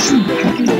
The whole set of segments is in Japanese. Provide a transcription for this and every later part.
Listen,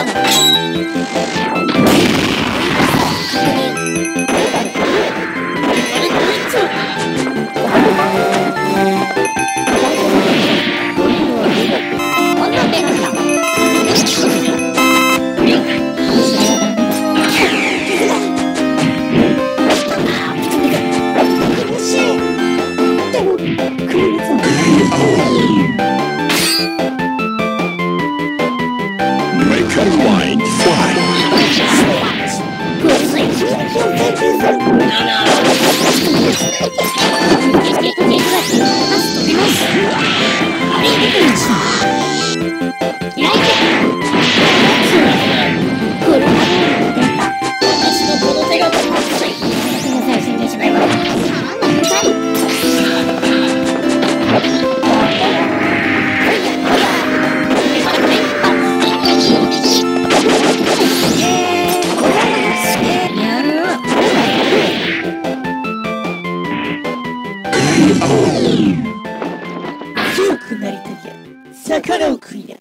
Oh! can mind fly. No, no. 強くなりたきゃ魚を食いな。